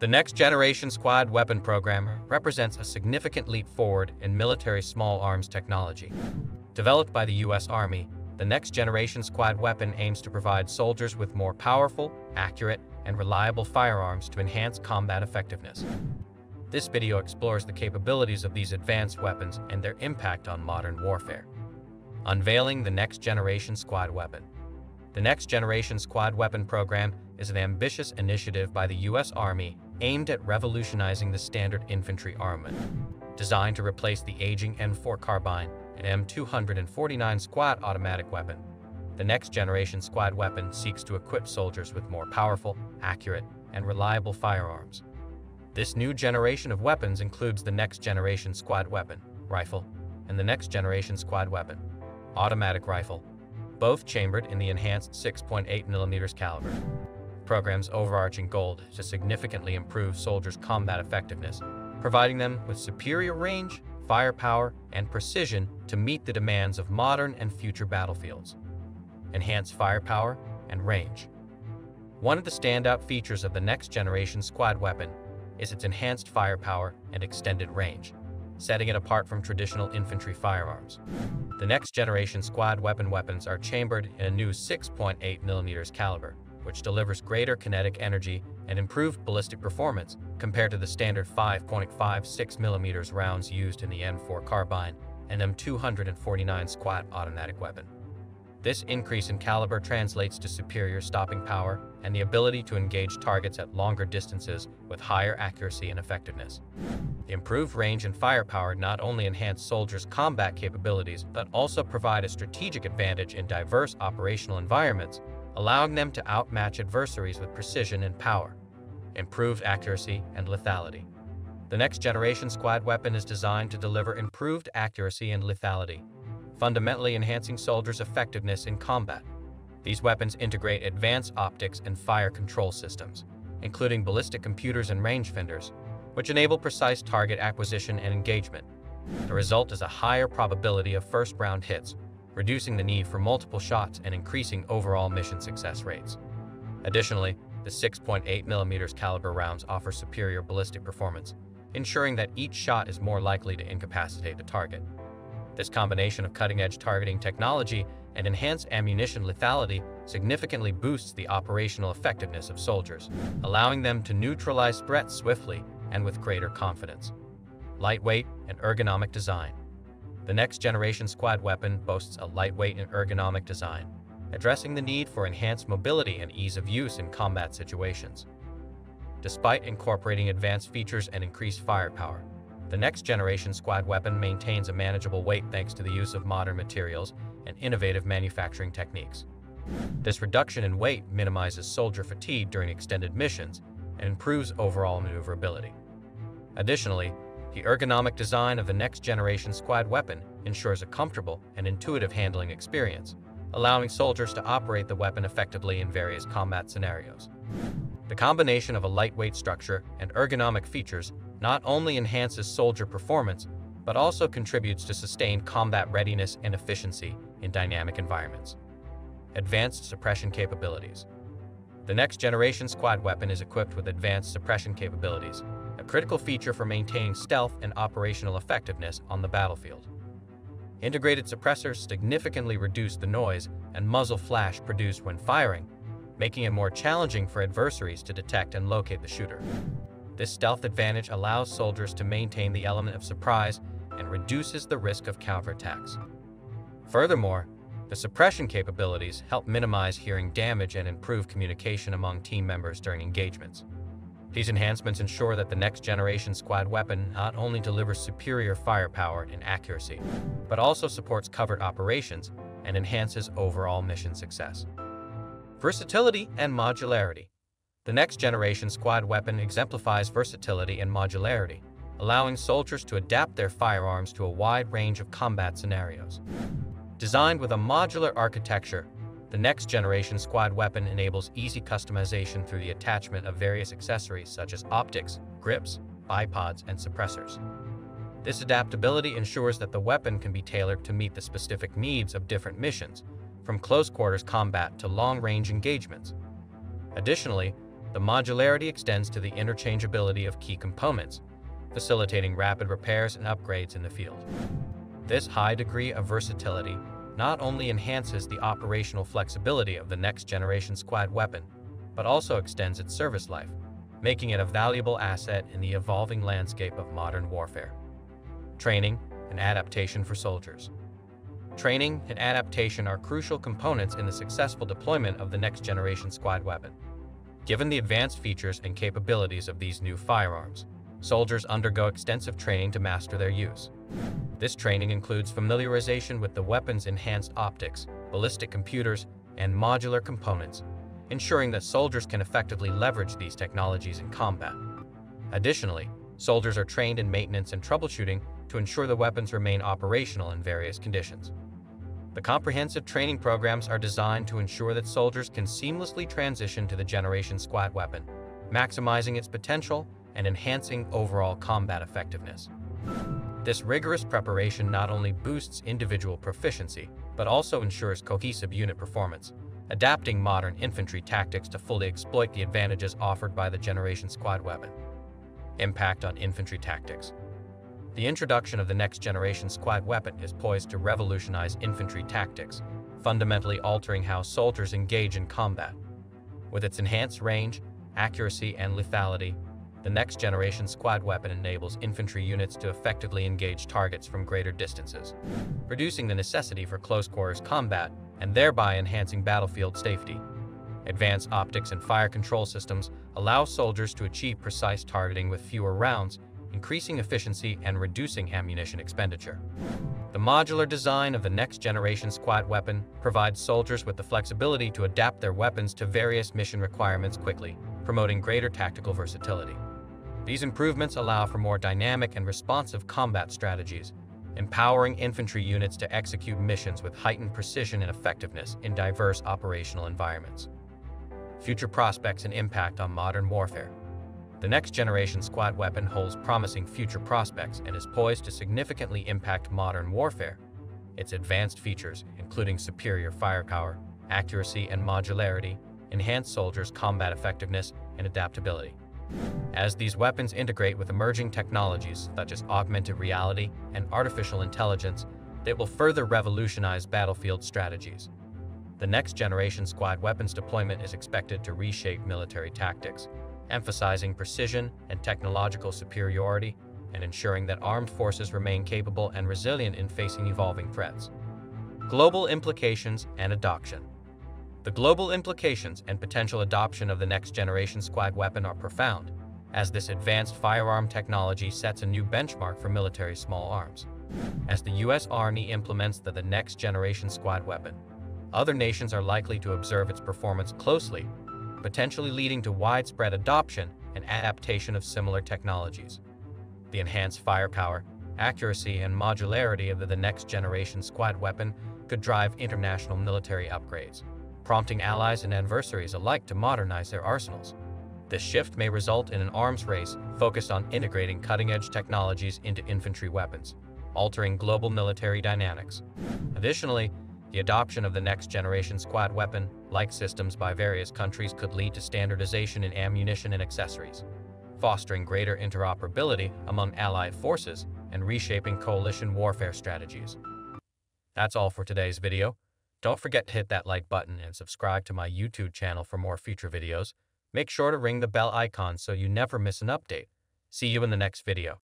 The Next Generation Squad Weapon Program represents a significant leap forward in military small arms technology. Developed by the U.S. Army, the Next Generation Squad Weapon aims to provide soldiers with more powerful, accurate, and reliable firearms to enhance combat effectiveness. This video explores the capabilities of these advanced weapons and their impact on modern warfare. Unveiling the Next Generation Squad Weapon The Next Generation Squad Weapon Program is an ambitious initiative by the U.S. Army aimed at revolutionizing the standard infantry armament. Designed to replace the aging M4 carbine and M249 squad automatic weapon, the next generation squad weapon seeks to equip soldiers with more powerful, accurate, and reliable firearms. This new generation of weapons includes the next generation squad weapon, rifle, and the next generation squad weapon, automatic rifle, both chambered in the enhanced 6.8mm caliber program's overarching goal is to significantly improve soldiers' combat effectiveness, providing them with superior range, firepower, and precision to meet the demands of modern and future battlefields. Enhanced firepower and range. One of the standout features of the next generation squad weapon is its enhanced firepower and extended range, setting it apart from traditional infantry firearms. The next generation squad weapon weapons are chambered in a new 6.8mm caliber, which delivers greater kinetic energy and improved ballistic performance compared to the standard 5.56mm rounds used in the M4 carbine and M249 squad automatic weapon. This increase in caliber translates to superior stopping power and the ability to engage targets at longer distances with higher accuracy and effectiveness. The improved range and firepower not only enhance soldiers' combat capabilities, but also provide a strategic advantage in diverse operational environments allowing them to outmatch adversaries with precision and power, improved accuracy, and lethality. The next generation squad weapon is designed to deliver improved accuracy and lethality, fundamentally enhancing soldiers' effectiveness in combat. These weapons integrate advanced optics and fire control systems, including ballistic computers and rangefinders, which enable precise target acquisition and engagement. The result is a higher probability of first-round hits reducing the need for multiple shots and increasing overall mission success rates. Additionally, the 6.8mm caliber rounds offer superior ballistic performance, ensuring that each shot is more likely to incapacitate the target. This combination of cutting-edge targeting technology and enhanced ammunition lethality significantly boosts the operational effectiveness of soldiers, allowing them to neutralize threats swiftly and with greater confidence. Lightweight and ergonomic design. The next generation squad weapon boasts a lightweight and ergonomic design, addressing the need for enhanced mobility and ease of use in combat situations. Despite incorporating advanced features and increased firepower, the next generation squad weapon maintains a manageable weight thanks to the use of modern materials and innovative manufacturing techniques. This reduction in weight minimizes soldier fatigue during extended missions and improves overall maneuverability. Additionally, the ergonomic design of the next generation squad weapon ensures a comfortable and intuitive handling experience, allowing soldiers to operate the weapon effectively in various combat scenarios. The combination of a lightweight structure and ergonomic features not only enhances soldier performance, but also contributes to sustained combat readiness and efficiency in dynamic environments. Advanced suppression capabilities. The next generation squad weapon is equipped with advanced suppression capabilities, critical feature for maintaining stealth and operational effectiveness on the battlefield. Integrated suppressors significantly reduce the noise and muzzle flash produced when firing, making it more challenging for adversaries to detect and locate the shooter. This stealth advantage allows soldiers to maintain the element of surprise and reduces the risk of counterattacks. Furthermore, the suppression capabilities help minimize hearing damage and improve communication among team members during engagements. These enhancements ensure that the next generation squad weapon not only delivers superior firepower and accuracy, but also supports covert operations and enhances overall mission success. Versatility and modularity. The next generation squad weapon exemplifies versatility and modularity, allowing soldiers to adapt their firearms to a wide range of combat scenarios. Designed with a modular architecture, the next generation squad weapon enables easy customization through the attachment of various accessories such as optics, grips, bipods, and suppressors. This adaptability ensures that the weapon can be tailored to meet the specific needs of different missions, from close quarters combat to long-range engagements. Additionally, The modularity extends to the interchangeability of key components, facilitating rapid repairs and upgrades in the field. This high degree of versatility not only enhances the operational flexibility of the next-generation squad weapon, but also extends its service life, making it a valuable asset in the evolving landscape of modern warfare. Training and adaptation for soldiers. Training and adaptation are crucial components in the successful deployment of the next-generation squad weapon. Given the advanced features and capabilities of these new firearms, soldiers undergo extensive training to master their use. This training includes familiarization with the weapon's enhanced optics, ballistic computers, and modular components, ensuring that soldiers can effectively leverage these technologies in combat. Additionally, soldiers are trained in maintenance and troubleshooting to ensure the weapons remain operational in various conditions. The comprehensive training programs are designed to ensure that soldiers can seamlessly transition to the Generation Squad weapon, maximizing its potential and enhancing overall combat effectiveness. This rigorous preparation not only boosts individual proficiency, but also ensures cohesive unit performance, adapting modern infantry tactics to fully exploit the advantages offered by the Generation Squad weapon. Impact on infantry tactics. The introduction of the next generation squad weapon is poised to revolutionize infantry tactics, fundamentally altering how soldiers engage in combat. With its enhanced range, accuracy, and lethality, the next generation squad weapon enables infantry units to effectively engage targets from greater distances, reducing the necessity for close quarters combat and thereby enhancing battlefield safety. Advanced optics and fire control systems allow soldiers to achieve precise targeting with fewer rounds, increasing efficiency and reducing ammunition expenditure. The modular design of the next-generation squad weapon provides soldiers with the flexibility to adapt their weapons to various mission requirements quickly, promoting greater tactical versatility. These improvements allow for more dynamic and responsive combat strategies, empowering infantry units to execute missions with heightened precision and effectiveness in diverse operational environments. Future prospects and impact on modern warfare. The next generation squad weapon holds promising future prospects and is poised to significantly impact modern warfare. Its advanced features, including superior firepower, accuracy, and modularity, enhance soldiers' combat effectiveness and adaptability. As these weapons integrate with emerging technologies such as augmented reality and artificial intelligence, they will further revolutionize battlefield strategies. The next generation squad weapons deployment is expected to reshape military tactics, emphasizing precision and technological superiority and ensuring that armed forces remain capable and resilient in facing evolving threats. Global implications and adoption. The global implications and potential adoption of the next generation squad weapon are profound, as this advanced firearm technology sets a new benchmark for military small arms. As the U.S. Army implements the, the next generation squad weapon, other nations are likely to observe its performance closely, potentially leading to widespread adoption and adaptation of similar technologies. The enhanced firepower, accuracy, and modularity of the, the next generation squad weapon could drive international military upgrades prompting allies and adversaries alike to modernize their arsenals. This shift may result in an arms race focused on integrating cutting-edge technologies into infantry weapons, altering global military dynamics. Additionally, the adoption of the next-generation squad weapon-like systems by various countries could lead to standardization in ammunition and accessories, fostering greater interoperability among allied forces and reshaping coalition warfare strategies. That's all for today's video. Don't forget to hit that like button and subscribe to my YouTube channel for more future videos. Make sure to ring the bell icon so you never miss an update. See you in the next video.